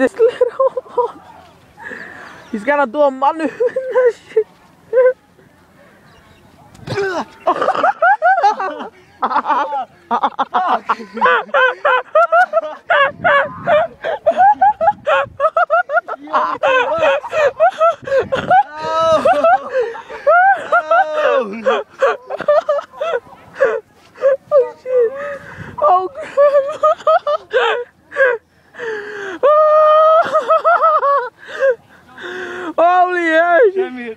This little one. He's gonna do a manu in that shit. oh. Oh. Olha o Liege!